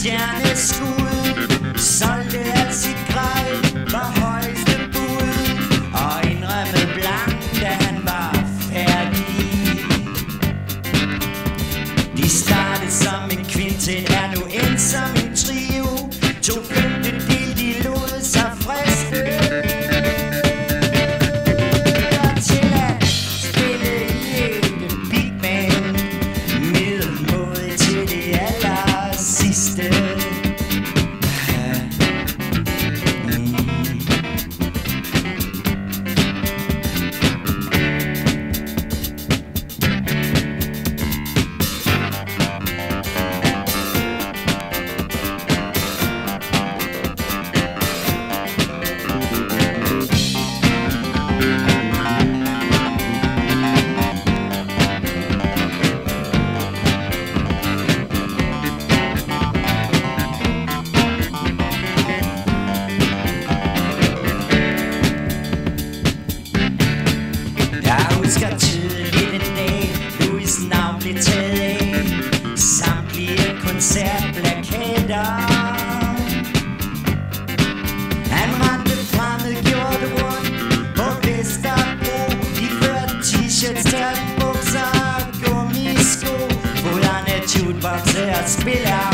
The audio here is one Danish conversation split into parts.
som husker tydeligt en dag, Louis navn blev taget af. Samtlige koncertplakater. Han rendte fremmed, gjorde rundt på Vesterbro De førte t-shirts, tørtbukser og gummisko. Foderne jukeboxer og spilleautomater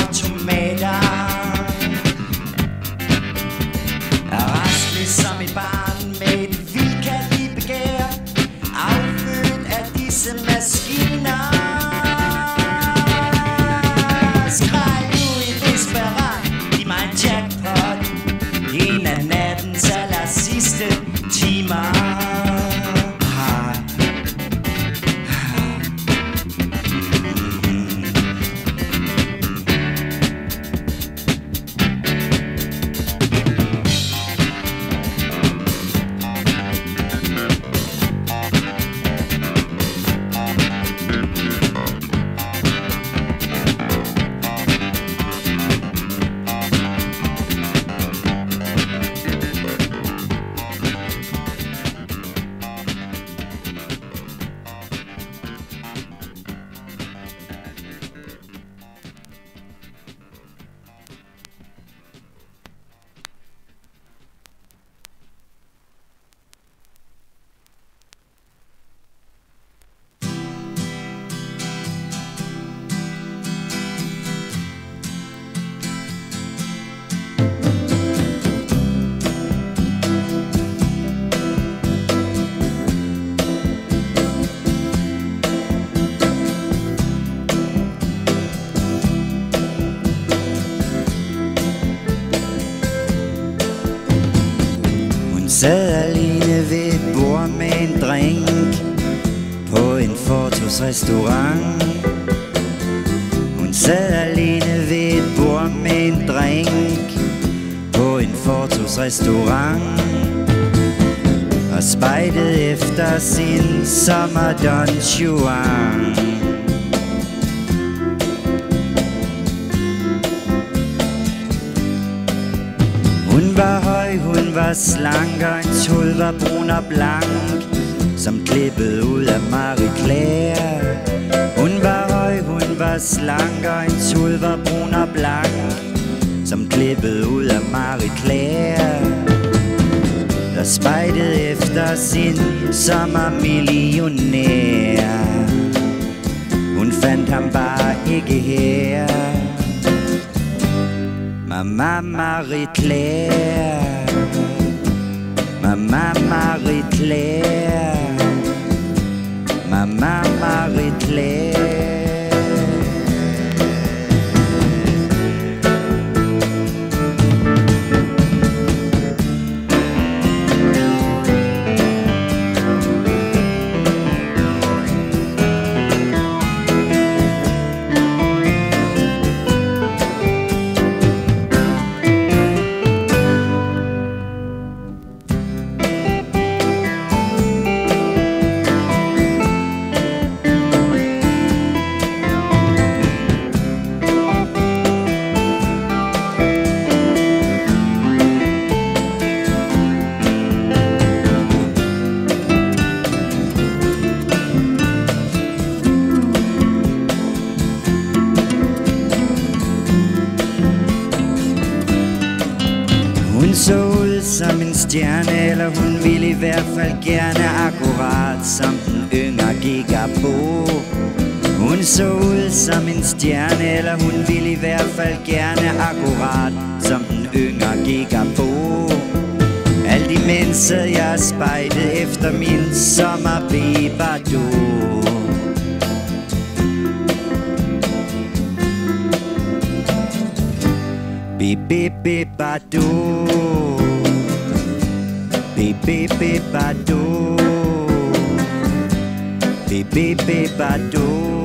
restaurant. Hun sad alene ved et bord med en drink På en fortorvsrestaurant Og spejlede efter sin sommer Don Juan. Hun var høj, hun var slank, og hendes hud var brun og blank, som klippet ud af Marie Claire. Hun var høj, hun var slank, og hendes hud var brun og blank, som klippet ud af Marie Claire. Der spejdede efter sin sommermillionær. Hun fandt ham bare ikke her. Mamma Marie Claire Mamma Marie Claire Mamma Marie som en stjerne, eller hun ville i hvert fald gerne akkurat som den yngre gigabo. Hun så ud som en stjerne, eller hun ville i hvert fald gerne akkurat som den yngre gigabo. Alt imens sad jeg spejlet efter min beep beep ba do. Beep beep beep ba do.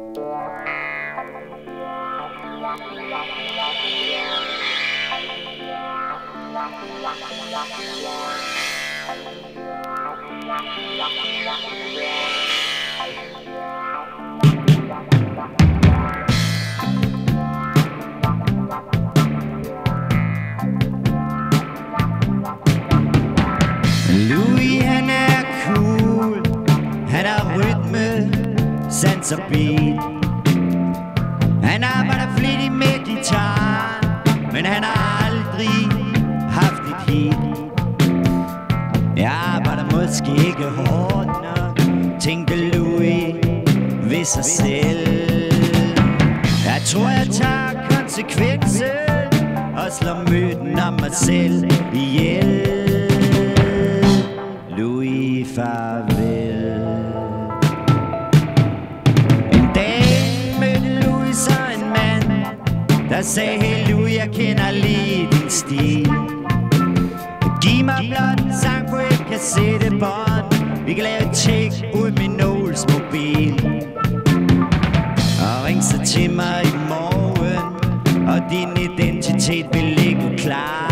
Han sans og beat. Han arbejder flittigt med guitar Men han har aldrig haft et hit. Jeg arbejder måske ikke hårdt nok. Tænkte Louis ved sig selv. Tror, jeg tager konsekvensen Og slår myten om mig selv ihjel. Der sagde, hey jeg kender lige din stil. Giv mig blot en sang på et kassettebånd Vi kan lave et tjek ud min Ols mobil. Og ring så til mig i morgen Og din identitet vil ligge klar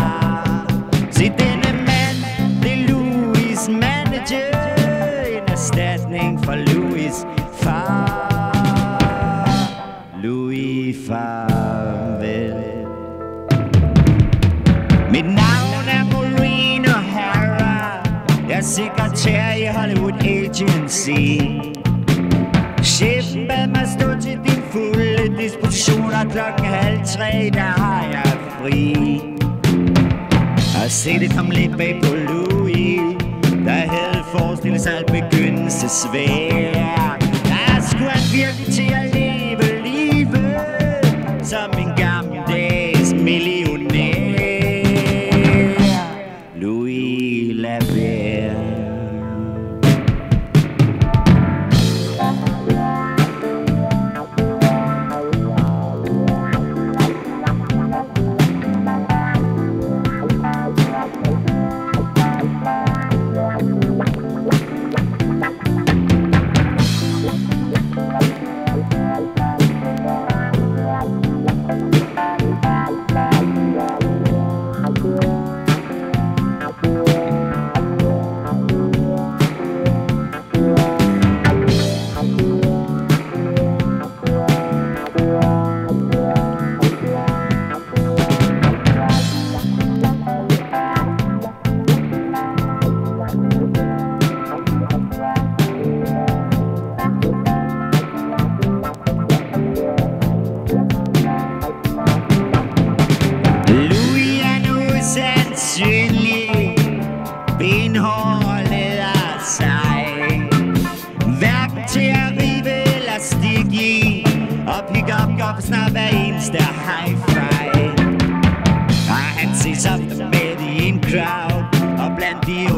sekretær i Hollywood Agency. Chefen bad mig stå til din fulde disposition Og klokken halv tre, der har jeg fri. Og se det kom lidt bag på Louis Der havde forestillet sig at begynde så svært. Der skulle han virkelig til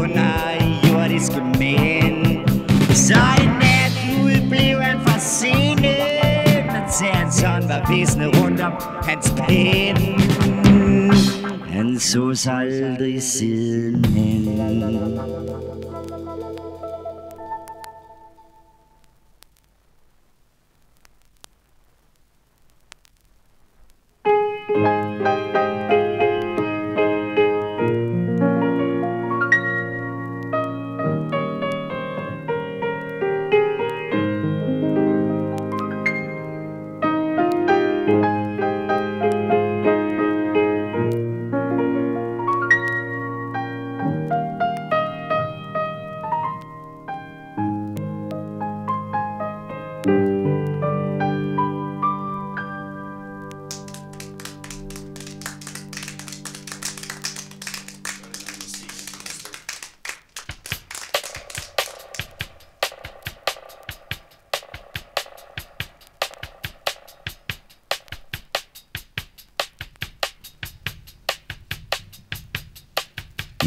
blandt de mænd Så en nat udblev han fra scenen Og til var visne rundt om hans pen. Han så sig aldrig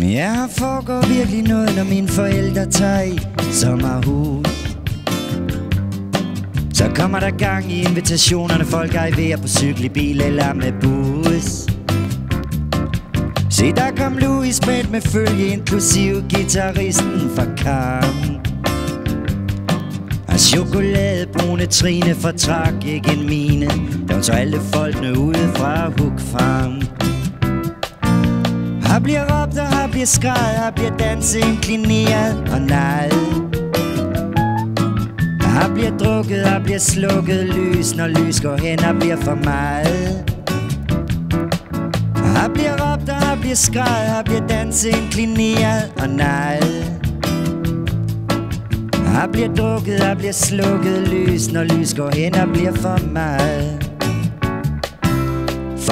Men Jeg foregår virkelig noget, når mine forældre tager i sommerhus. Så kommer der gang i invitationerne, folk arriverer på cykel, i bil eller med bus. Se, der kom Louis med med følge, inklusive gitarristen fra Kamp. Og chokoladebrune Trine fortrak ikke en mine, da hun så alle folkene ude fra hukfang bliver råbt, og her bliver skrejet, her bliver danset inklineret og nej. Her bliver drukket, her bliver slukket lys, når lys går hen og bliver for meget. Her bliver råbt, og her bliver skrejet, her bliver danset inklineret og nej. Her bliver drukket, her bliver slukket lys, når lys går hen og bliver for meget.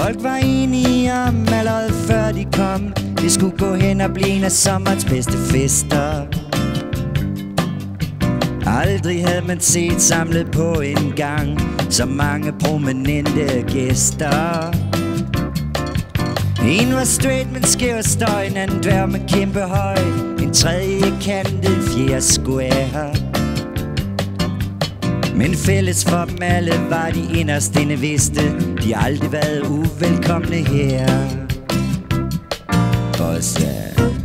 Folk var enige om allerede før de kom Det skulle gå hen og blive en af sommerens bedste fester. Aldrig havde man set samlet på en gang Så mange prominente gæster. En var straight, men skæv støj En anden dværg med kæmpe høj. En tredje kant, en fjerde square men fælles for dem alle var de inderst inde vidste De har aldrig været uvelkomne her Også ja.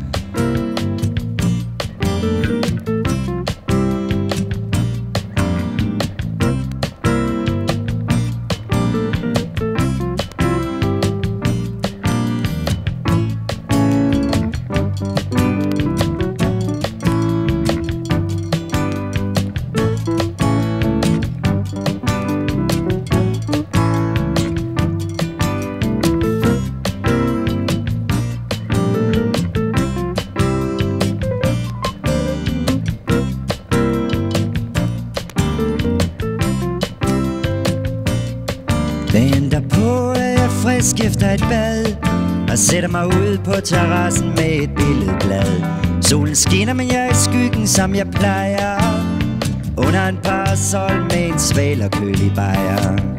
Et bad Og sætter mig ud på terrassen med et billedblad Solen skinner, men jeg er i skyggen, som jeg plejer. Under en parasol med en sval og kølig bajer.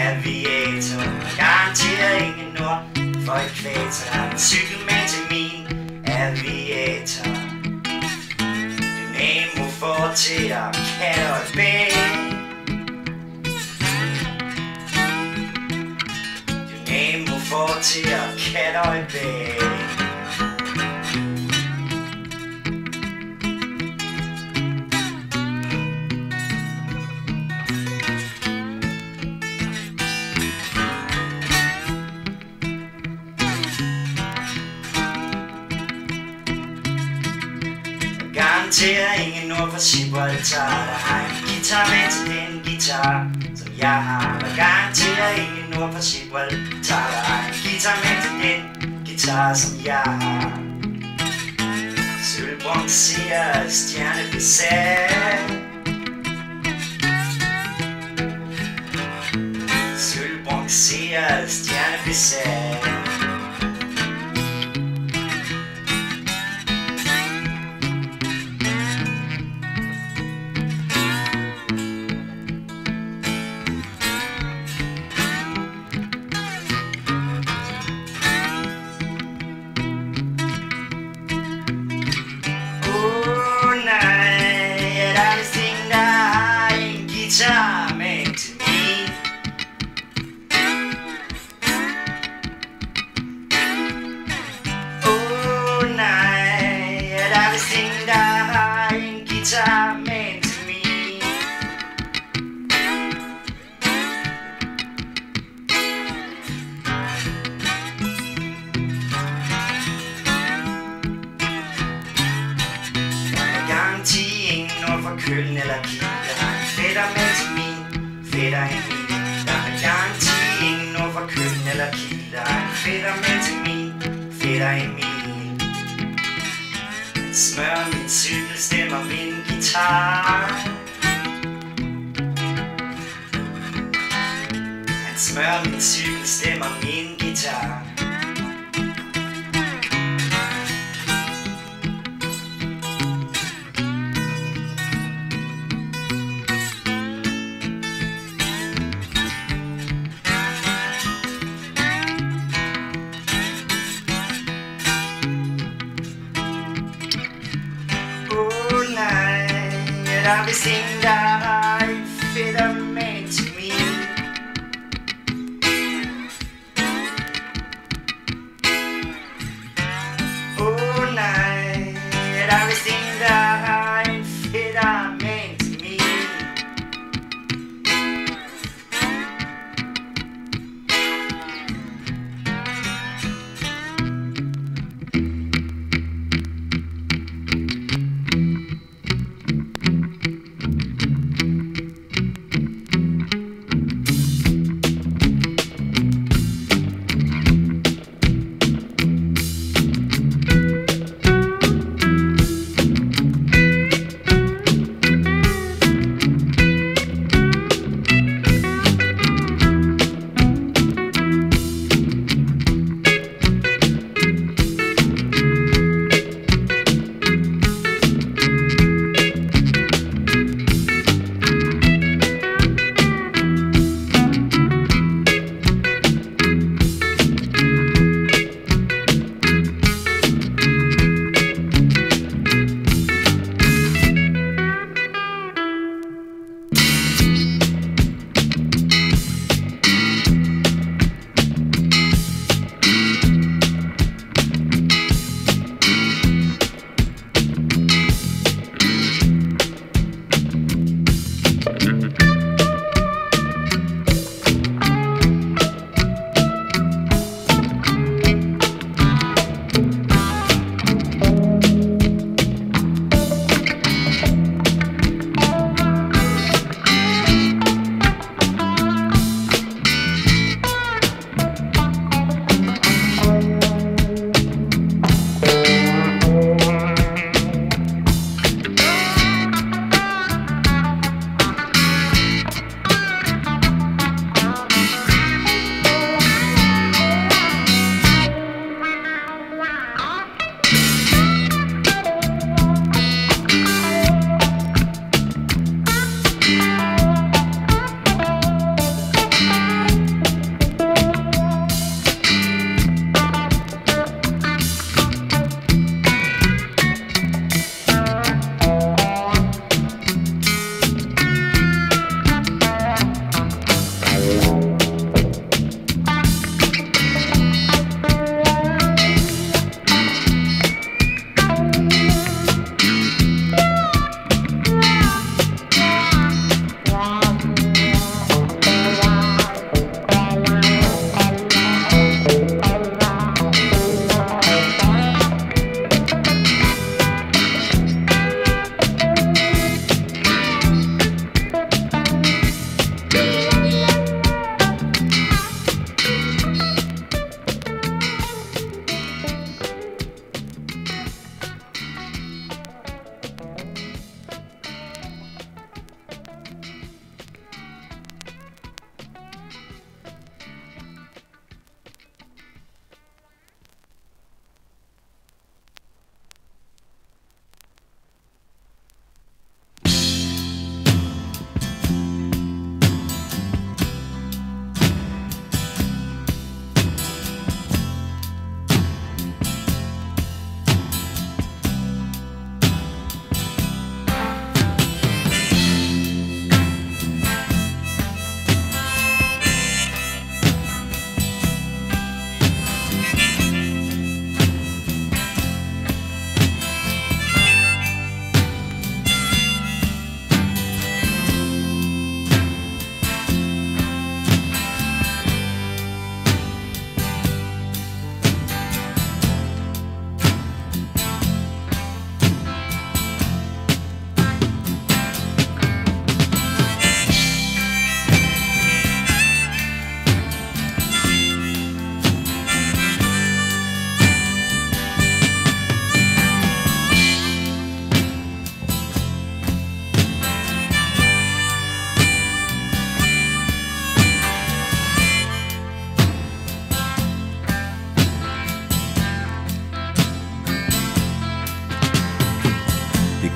navigator Garanterer ingen ord for ekvator Har en cykel med til min. Aviator Dynamo får til at kat og et bæk Dynamo får til at kat et bæk ser ingen nord for Gibraltar. Der har en guitar med til den guitar Som jeg har. Der garanterer ingen nord for Gibraltar. Der har en guitar med til den guitar Som jeg har. Sølvbronzeret stjernebesat Sølvbronzeret stjernebesat er der vist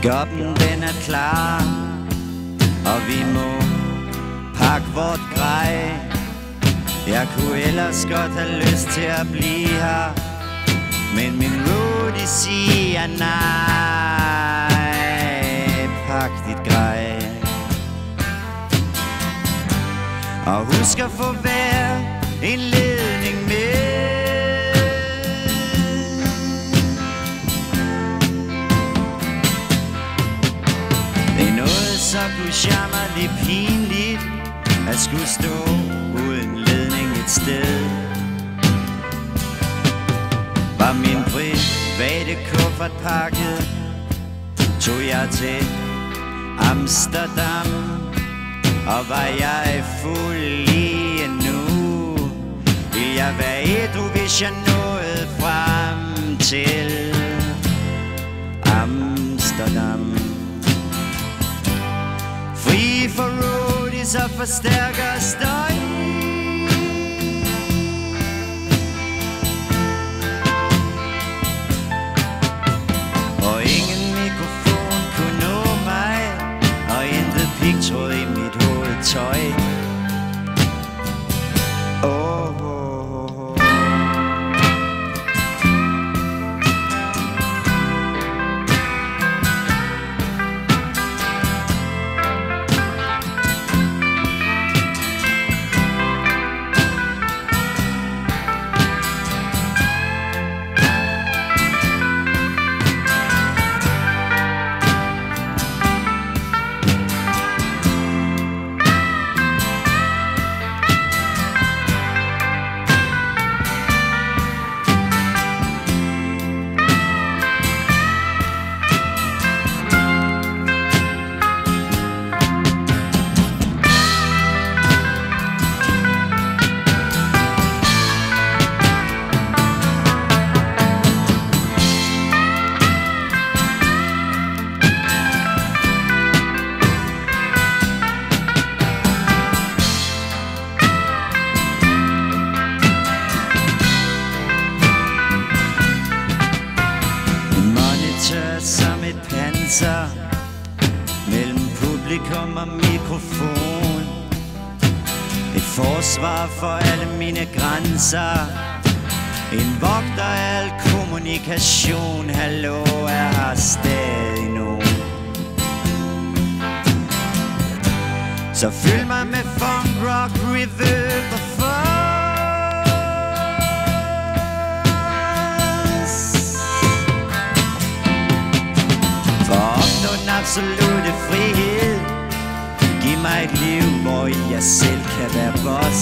Pick-up'en den er klar Og vi må pakke vort grej. Jeg kunne ellers godt have lyst til at blive her Men min roadie siger nej. Pak dit grej. Og husk at få hver en ledning så gudjammerligt pinligt At skulle stå uden ledning et sted. Var min private kuffert pakket Tog jeg til Amsterdam Og var jeg fuld lige nu Vil jeg være ædru, hvis jeg nåede frem til Amsterdam. Fri for roadies og sig En vogter af al kommunikation. Hallo, er her stadig nu. Så fyld mig med funk, rock, reverb og fuzz. For at opnå den absolute frihed Giv mig et liv, hvor jeg selv kan være boss.